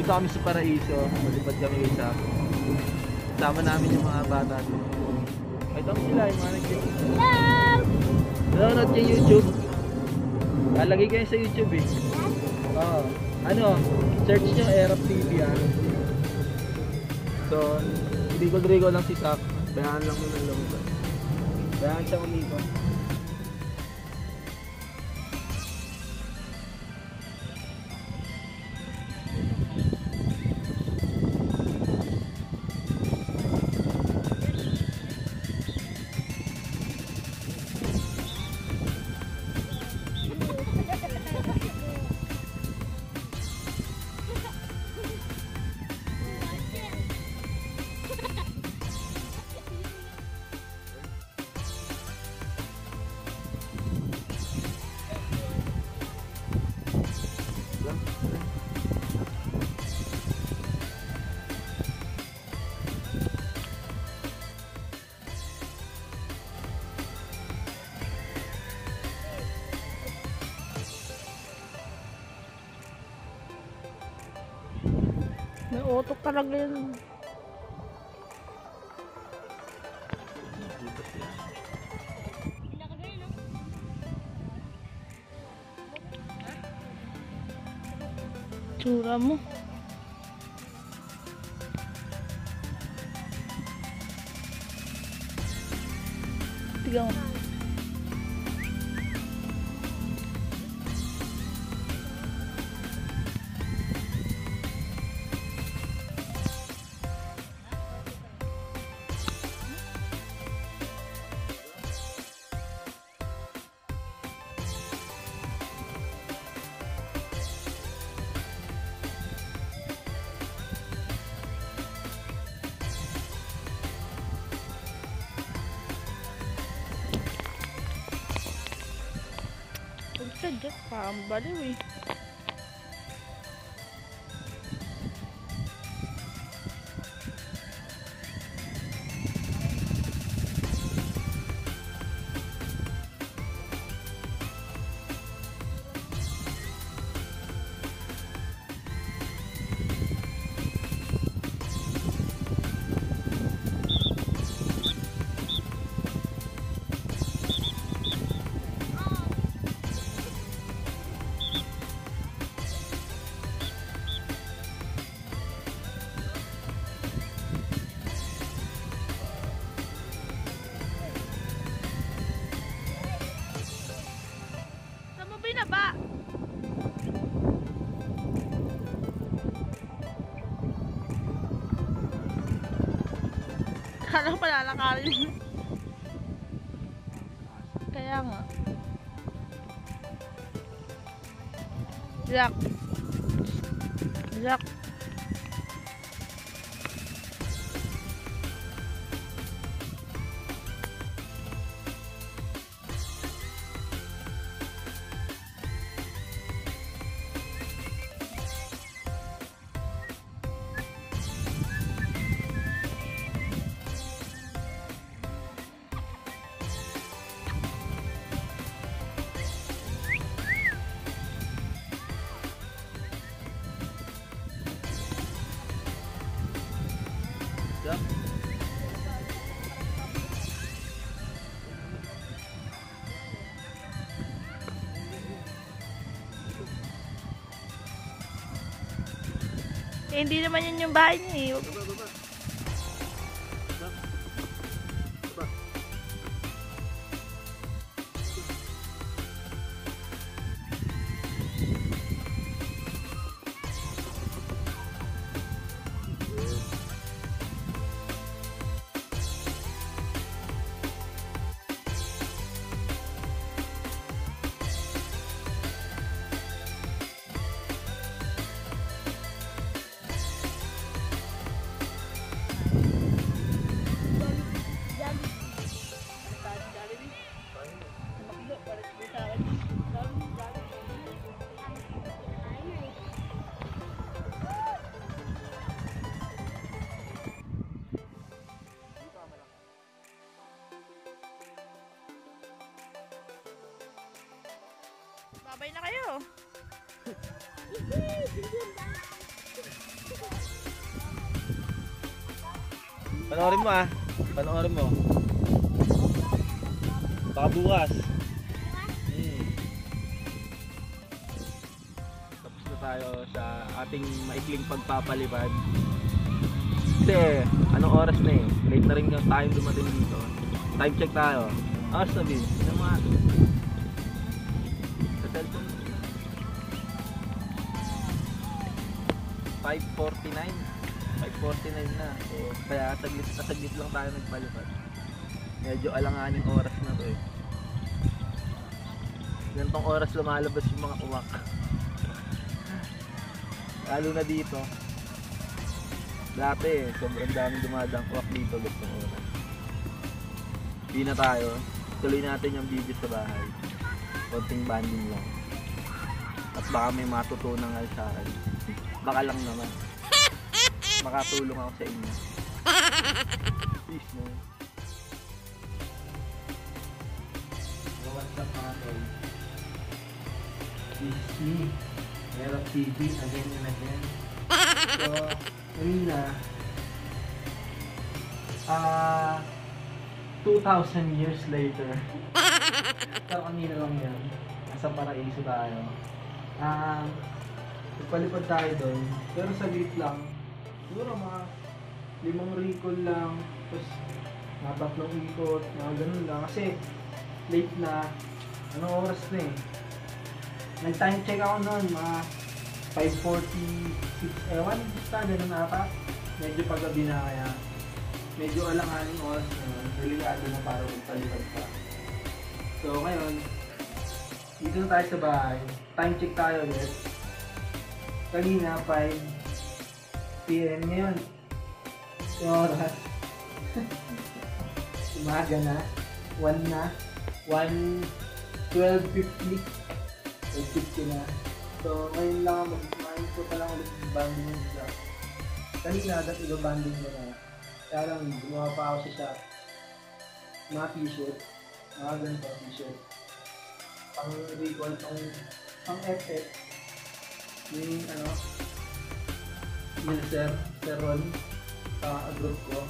Dito kami sa Paraiso. Malipad kami Sam. Sama namin yung mga bata doon. Ito sila yung mga nag-YouTube. Nanonood kay YouTube. Lalagay kayo sa YouTube eh. Oo. Ano, search nyo Erap TV ah. So, Rico-Rico lang si Sak. Bayaan lang mo ng lumabas. Bayaan siya umikot. May utok talaga yun. Tsura mo. Tiga mo. um, baliw eh. Kala ko palalakarin. Kaya nga. Jack. Jack. Hindi naman yun yung bahay niya eh. Panoorin mo ah. Panoorin mo. Baka bukas. Hmm. Tapos na tayo sa ating maikling pagpapalipad. Kasi, anong oras na eh? Late na rin yung tayo dumating dito. Time check tayo. Oras na. Ano mga? 5.49. 5.49 na. So, kaya saglit saglit lang tayo nagpalipad. Medyo alanganing oras na to eh. Ganitong oras lumalabas yung mga uwak. Lalo na dito. Dati eh, sobrang daming dumadang uwak dito ganitong oras. Hindi na tayo. Tuloy natin yung bibit sa bahay. Konting banding lang. At baka may matutunang al sa akin. Baka lang naman makatulong ako sa inyo. Peace mo. What's up mga tol? Is me. Meron TV again and again. So, kanina, ah, 2,000 years later. So, kanina lang yan. Nasa paraiso tayo. Ah, nagpalipad tayo doon. Pero saglit lang, siguro mga limang recall lang, tapos mga tatlong ikot, mga ganun lang. Kasi late na, ano oras na eh. Nag-time check ako noon, mga 5.46, ewan, basta ganun ata. Medyo paggabi na kaya, medyo alanganing oras na yun, delikado na para magpalipad pa. So ngayon, dito na tayo sa bahay, time check tayo ulit. Kanina, 5 PM ngayon. Yung oras. Umaga na. 1 na. 1, 12.50. 12.50 na. So, ngayon lang, mag-mind ko pa lang ulit banding yung isa. Kanina, dapat iba banding mo na. Kaya lang, gumawa pa ako sa shop. Mga t-shirt. Mga ganito t-shirt. Pang recall, pang, pang. Yung ano, yung sir, sir Ron, sa group ko.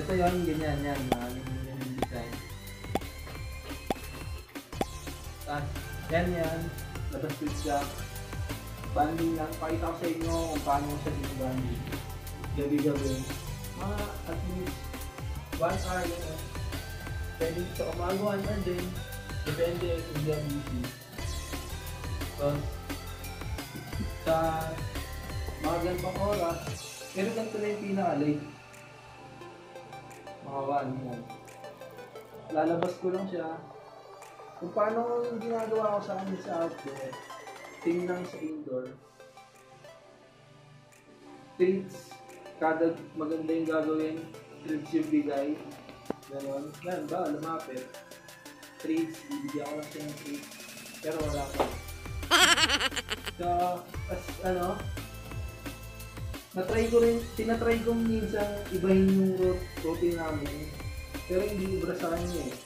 Ito yun, ganyan yan, na ganyan yung design. Tapos, yan yan, labas with siya. Banding lang, pakita ko sa inyo kung paano siya dinabanding. Gabi-gabi. Mga at least, one hour yun. Pwede sa one hour din. Depende kung hindi ang busy. Sa mga ganitong oras, pero ganito na yung pinaka-late. One yan. Lalabas ko lang siya. Kung paano ginagawa ko sa amin sa outdoor, tingnan sa indoor. Treats, kada maganda yung gagawin, treats yung bigay. Ganon. Yan ba, lumapit. Treats, bibigyan ko lang siya ng treats. Pero wala pa. So, as ano, na-try ko rin, tinatry ko minsan ibahin yung rot- routine namin. Pero hindi ibra sa kanya eh.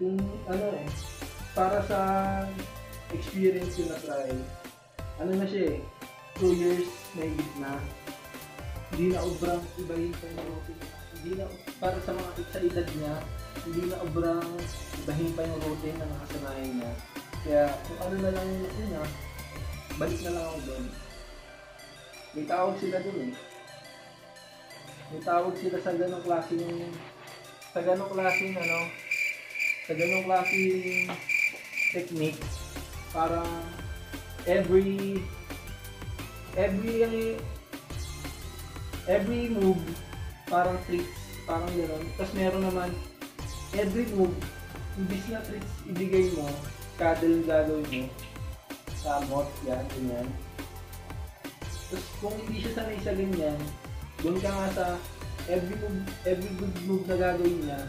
Yung ano eh, para sa experience yung na-try, ano na siya eh, 2 years may gitna. Hindi na obrang ibahin pa yung routine. Hindi na, para sa mga sa edad niya, hindi na obrang ibahin pa yung routine na nakasanayan niya. Kaya kung ano na lang yung una, balik na lang ako doon. May tawag sila doon eh. May tawag sila sa ganong klaseng sa ganong klaseng ano sa ganong klaseng technique para every every every move parang tricks parang gano'n tapos meron naman every move imbis na tricks ibigay mo kada yung gagawin mo samot yan ganyan. Tapos kung hindi siya sanay sa ganyan doon ka nga sa every move, every good move na gagawin niya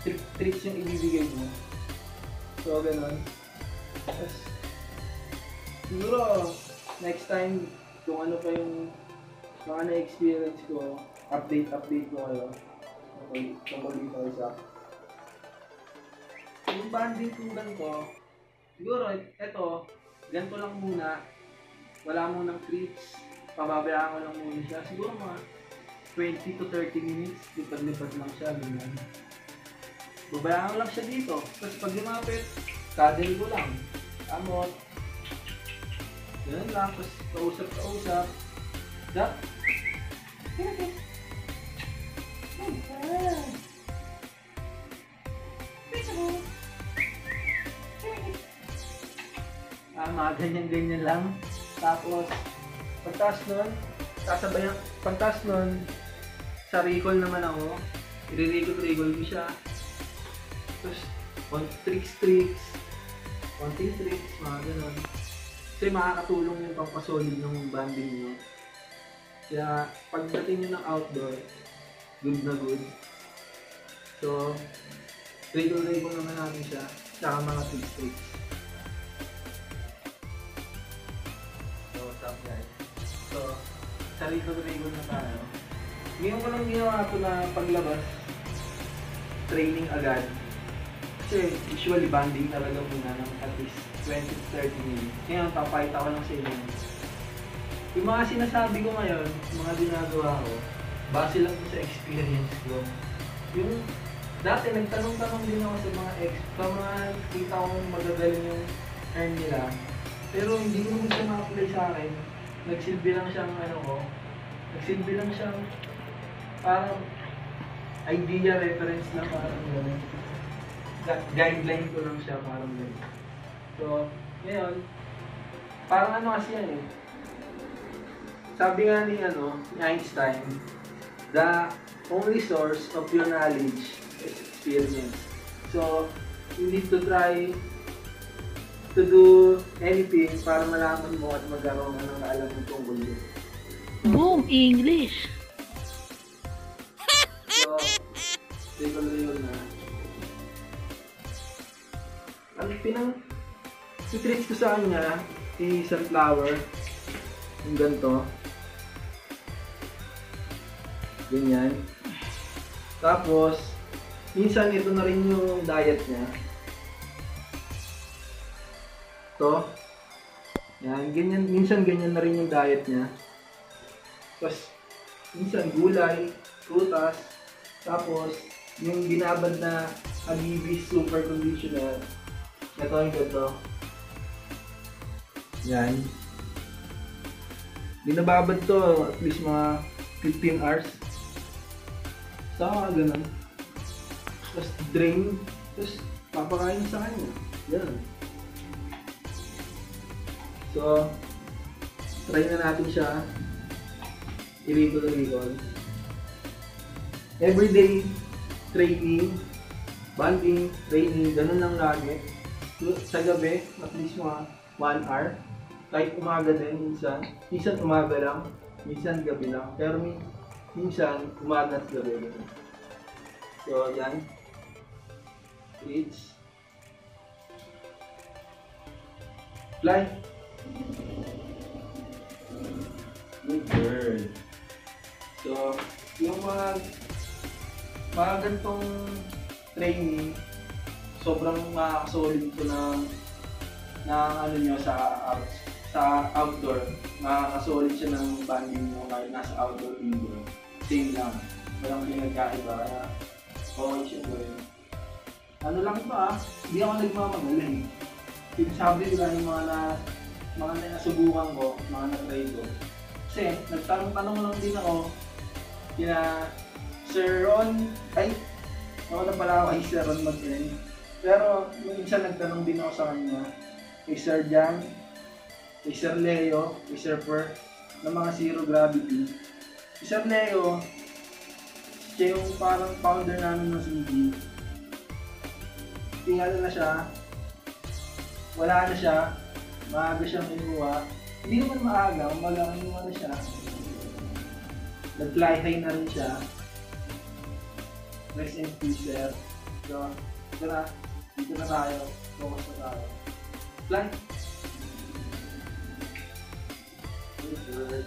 trick, tricks yung ibibigay mo. So gano'n tapos siguro next time kung ano pa yung mga na-experience ko update update ko kayo. Okay, tungkol dito isa yung banding tugan ko Siguro, eto, ganito lang muna. Wala munang treats. Pababayaan ko lang muna siya. Siguro mga 20 to 30 minutes. Lipad-lipad lang siya. Ganyan. Babayaan ko lang siya dito. Tapos pag lumapit, cuddle ko lang. Amot. Ganun lang. Tapos kausap-kausap. Dap. Ah, mga ganyan-ganyan lang. Tapos, pagtaas nun, sasabayan, pagtaas nun, sa recall naman ako, i-recall-recall ko siya. Tapos, on tricks, tricks, konting tricks, mga ganun. Kasi makakatulong yung pampasolid ng banding nyo. Kaya, pagdating nyo ng outdoor, good na good. So, recall-recall naman natin siya, tsaka mga tricks, sa recall-recall na tayo. Ngayon ko lang ginawa ito na paglabas, training agad. Kasi usually banding talaga muna ng at least 20-30 minutes. Ngayon, papakita ko lang sa inyo. Yung mga sinasabi ko ngayon, mga ginagawa ko, base lang sa experience ko. Yung dati nagtanong-tanong din ako sa mga ex, sa mga kita kong magagaling yung earn nila. Pero hindi ko siya ma-apply sa akin. Nagsilbi lang siyang ano ko, nagsilbi lang siyang parang idea reference lang parang gano'n. Gu- Guideline ko lang siya parang gano'n. So, ngayon, parang ano kasi yan eh. Sabi nga ni ano, ni Einstein, the only source of your knowledge is experience. So, you need to try to do anything para malaman mo at magkaroon ka ng kaalaman tungkol dito. Boom! English! Ang pinang si-treats ko sa kanya, si sunflower, yung ganito. Ganyan. Tapos, minsan ito na rin yung diet niya. To. Yan, ganyan, minsan ganyan na rin yung diet niya. Tapos, minsan gulay, prutas, tapos, yung binabad na Habibis Super Conditioner. Ito yung ganito. Yan. Binababad to at least mga 15 hours. So, mga ganun. Tapos drain. Tapos papakain sa kanya. Yan. So, try na natin siya. I-recall-recall. Everyday training, banding, training, ganun lang lagi. Sa gabi, at least mga 1 hour. Kahit umaga din, minsan. Minsan umaga lang, minsan gabi lang. Pero min minsan, umaga at gabi din. So, yan. It's Fly. Good bird. So, yung mga mga ganitong training, sobrang makakasolid ko na na ano nyo sa out, sa outdoor. Makakasolid siya ng banding mo kahit nasa outdoor indoor. Same lang. Walang pinagkaiba. Kaya okay siya gawin. Ano lang ito ah, hindi ako nagmamagaling. Sinasabi lang yung mga na mga na nasubukan ko, mga na-try ko. Kasi nagtanong-tanong lang din ako kina Sir Ron, ay, nawala pala ako kay Sir Ron Magren. Pero isa nagtanong din ako sa kanya, kay Sir Jan, kay Sir Leo, kay Sir Per, ng mga zero gravity. Si Sir Leo, siya yung parang founder namin ng CD. Tingala na siya, wala na siya, maaga siyang inuwa. Hindi naman maaga, umaga inuwa na siya. Nag-fly high na rin siya. Rest in peace, sir. So, ito na. Dito na tayo. Focus na tayo. Fly! Good bird.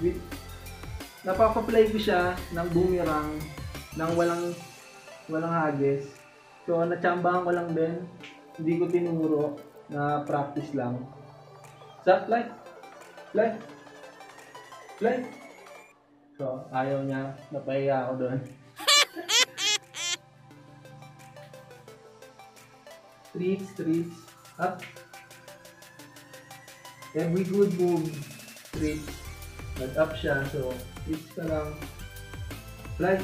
With, napapa-play ko siya ng boomerang ng walang walang hagis. So, natsambahan ko lang din. Hindi ko tinuro na practice lang. Sa, fly. Fly. Fly. So, ayaw niya. Napahiya ako doon. Streets, streets. Up. Every good move. Streets. Nag-up siya. So, streets ka lang. Fly.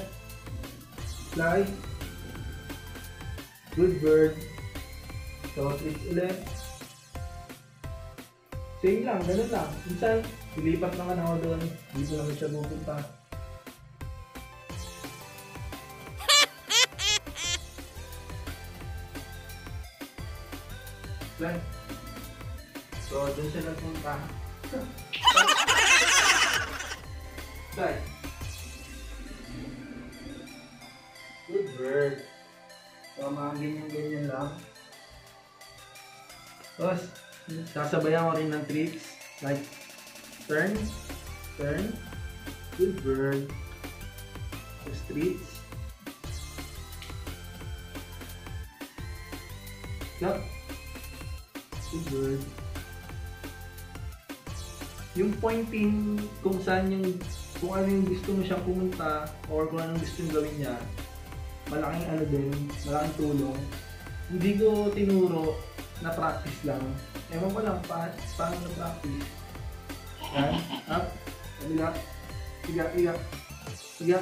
Fly. Good bird. So, streets ulit. Same lang, ganun lang. Minsan, ilipat naman ako doon. Dito naman siya pupunta. Fly. So, doon siya nagpunta. Fly. Good bird. So, mga ganyan-ganyan lang. Tapos, sasabayan ko rin ng tricks. Like, turn, turn, good bird. Tapos tricks. Look. Good bird. Yung pointing kung saan yung kung ano yung gusto mo siyang pumunta or kung anong gusto yung gawin niya, malaking ano din, malaking tulong. Hindi ko tinuro na practice lang. Ewan ko lang pa, paano na practice. Yan, up, kabila, higa, higa, higa.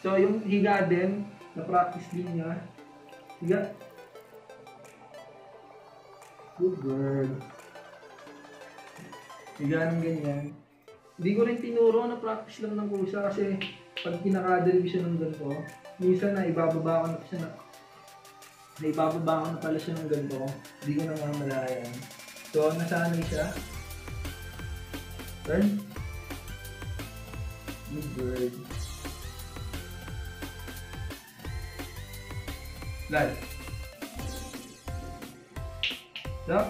So yung higa din, na practice din niya. Higa. Good girl. Higa ng ganyan. Hindi ko rin tinuro na practice lang ng kusa kasi pag kinakadali siya ng ganito, minsan na ibababa ko na siya na na ibababa ko na pala siya ng ganito. Hindi ko na mamalayan. So, nasanay siya. Turn. Good bird. Slide. Stop.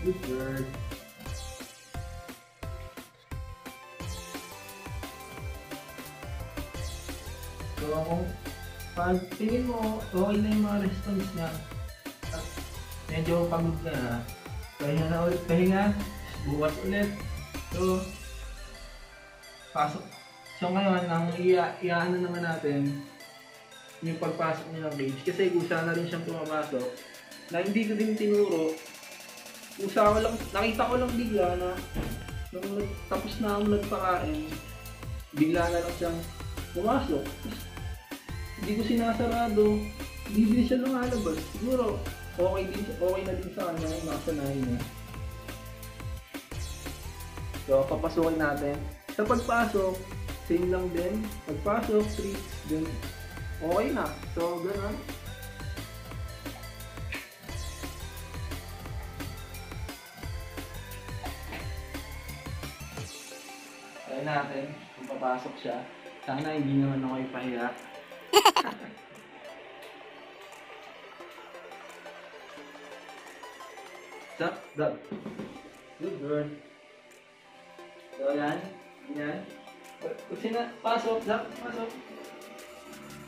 Good bird. So, kung pag tingin mo, okay na yung mga response niya, medyo pagod na, pahinga na ulit, pahinga, bukas ulit. So, pasok. So ngayon, ang iaano naman natin, yung pagpasok niya ng cage, kasi kusa na rin siyang pumapasok, na hindi ko din tinuro, kusa ko lang, nakita ko lang bigla na, nung tapos na akong nagpakain, bigla na lang siyang pumasok. Hindi ko sinasarado, hindi din siya lumalabas. Siguro, okay din okay na din sa kanya yung nakasanayan niya. So, papasukin natin. Sa pagpasok, same lang din. Pagpasok, treats, din. Okay na. So, ganun. Try natin kung papasok siya. Sana hindi naman ako ipahiya. Stop, drop. Good girl. So, yan. Yan. Sina, pasok, drop, pasok.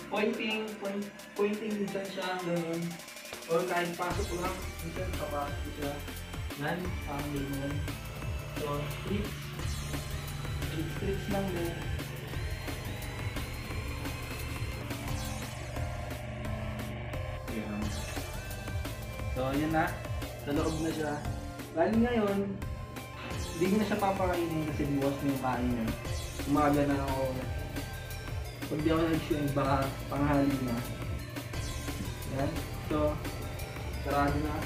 Pointing, point, pointing minsan siya, ganun. Or kahit pasok lang, minsan papasok siya. Yan, parang ganun. So. Tricks, tricks lang din. Yan. So, yun na. Sa loob na siya. Bali ngayon, hindi ko na siya papakainin kasi buwas na yung kain niya. Umaga na ako. Pag di ako nag-swim, baka panghali na. Yan. So, sarado na.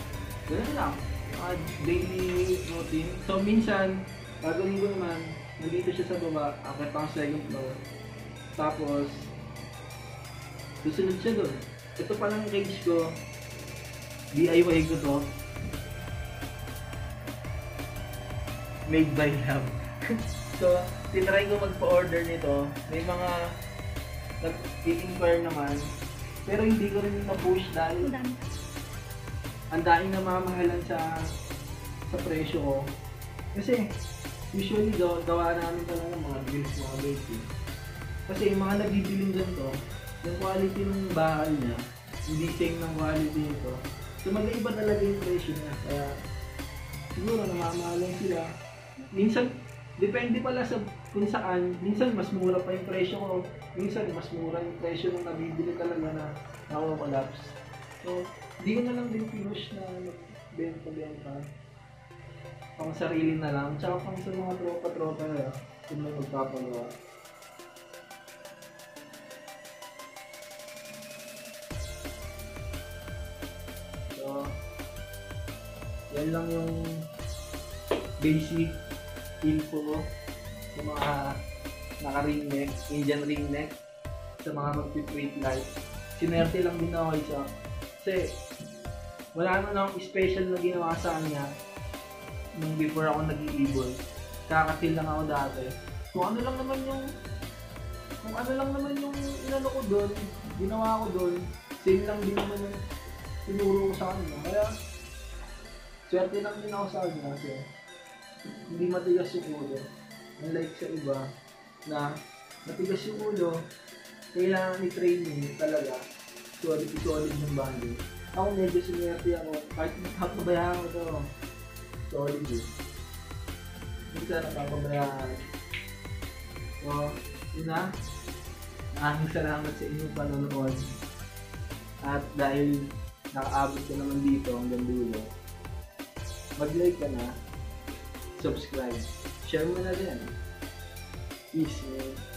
Ganun lang. Mga daily routine. So, minsan, gagawin ko naman, nandito siya sa baba, akit pang second floor. Tapos, susunod siya doon. Ito pa lang cage ko. DIY ko to. Made by Love. so, tinry ko magpa-order nito. May mga nag-i-inquire naman. Pero hindi ko rin na-push dahil ang daing namamahalan sa sa presyo ko. Kasi, usually gawa, gawa namin talaga ng mga drinks, mga baking. Kasi yung mga nabibiling ganito, yung quality ng bahay niya, hindi same ng quality nito. So mag-iiba talaga yung presyo niya. Kaya siguro namamahalin sila. Minsan, depende pala sa kung saan. Minsan mas mura pa yung presyo ko. Minsan mas mura yung presyo nung nabibili talaga na nawa-collapse. So, hindi ko na lang din pinush na benta-benta. Pang sarili na lang. Tsaka pang sa mga tropa-tropa na kung may magpapagawa. So, yan lang yung basic info sa mga naka-ring neck, Indian ring neck, sa mga mag-treat light. Sinerte lang din ako isa. Kasi, wala naman akong special na ginawa sa kanya nung before ako nag-i-ibon. Kakatil lang ako dati. Kung ano lang naman yung kung ano lang naman yung inano ko doon, ginawa ko doon, same lang din naman yung tinuro ko sa kanya. Kaya, swerte lang din ako sa kanya kasi hindi matigas yung ulo. Unlike sa iba na matigas yung ulo, kailangan i-training talaga. Solid, solid yung bandi. Ako medyo sinerte ako. Kahit nakapabayaan ko to, solid eh. Minsan nakapabayaan. So, yun na. Maraming salamat sa inyong panonood. At dahil nakaabot ka naman dito hanggang dulo, mag-like ka na, subscribe, share mo na din. Peace.